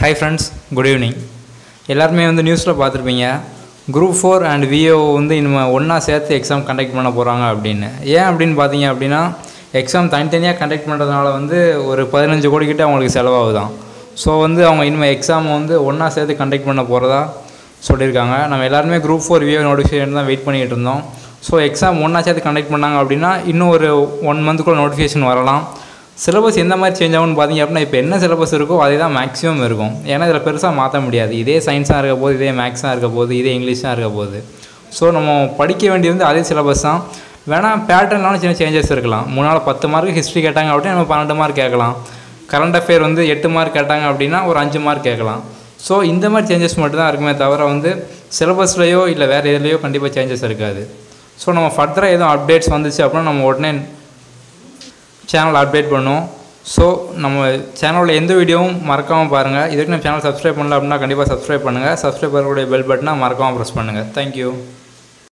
Hi friends good evening எல்லாருமே வந்து நியூஸில் பார்த்துருப்பீங்க. குரூப் ஃபோர் அண்ட் விஓ வந்து இனிமேல் ஒன்றா சேர்த்து எக்ஸாம் கண்டக்ட் பண்ண போகிறாங்க அப்படின்னு. ஏன் அப்படின்னு பார்த்தீங்க அப்படின்னா எக்ஸாம் தனித்தனியாக கண்டக்ட் பண்ணுறதுனால வந்து ஒரு பதினஞ்சு கோடி கிட்டே அவங்களுக்கு செலவாகுதான். ஸோ வந்து அவங்க இனிமேல் எக்ஸாம் வந்து ஒன்றா சேர்த்து கண்டக்ட் பண்ண போகிறதா சொல்லியிருக்காங்க. நம்ம எல்லாருமே குரூப் ஃபோர் விஓ நோட்டிஃபிகேஷன் தான் வெயிட் பண்ணிகிட்டு இருந்தோம். ஸோ எக்ஸாம் ஒன்றா சேர்த்து கண்டக்ட் பண்ணாங்க அப்படின்னா இன்னும் ஒரு ஒன் மந்த்துக்குள்ளே நோட்டிஃபிகேஷன் வரலாம். சிலபஸ் எந்த மாதிரி சேஞ்ச் ஆகும்னு பார்த்தீங்க அப்படின்னா இப்போ என்ன சிலபஸ் இருக்கோ அதே தான் மேக்ஸிமம் இருக்கும். ஏன்னா இதில் பெருசாக மாற்ற முடியாது. இதே சயின்ஸாக இருக்க போது இதே மேக்ஸாக இருக்க போது இதே இங்கிலீஷாக இருக்க போகுது. ஸோ நம்ம படிக்க வேண்டியது வந்து அதே சிலபஸ் தான். வேணால் பேட்டர்னாலும் சின்ன சேஞ்சஸ் இருக்கலாம். முன்னால் பத்து மார்க் ஹிஸ்ட்ரி கேட்டாங்க அப்படின்னா நம்ம பன்னெண்டு மார்க் கேட்கலாம். கரண்ட் அஃபேர் வந்து எட்டு மார்க் கேட்டாங்க அப்படின்னா ஒரு அஞ்சு மார்க் கேட்கலாம். ஸோ இந்த மாதிரி சேஞ்சஸ் மட்டும்தான் இருக்குமே தவிர வந்து சிலபஸ்லையோ இல்லை வேறு எதுலேயோ கண்டிப்பாக சேஞ்சஸ் இருக்காது. ஸோ நம்ம ஃபர்தராக எதுவும் அப்டேட்ஸ் வந்துச்சு அப்படின்னா நம்ம உடனே சேனல் அப்டேட் பண்ணும். ஸோ நம்ம சேனலில் எந்த வீடியோவும் மறக்காமல் பாருங்கள் இதுக்கு நம்ம சேனல் சப்ஸ்கிரைப் பண்ணல அப்படின்னா கண்டிப்பாக சப்ஸ்கிரைப் பண்ணுங்கள் சப்ஸ்கிரைப் பண்ணக்கூடிய பெல் பட்டனை மறக்காமல் ப்ரெஸ் பண்ணுங்கள் தேங்க்யூ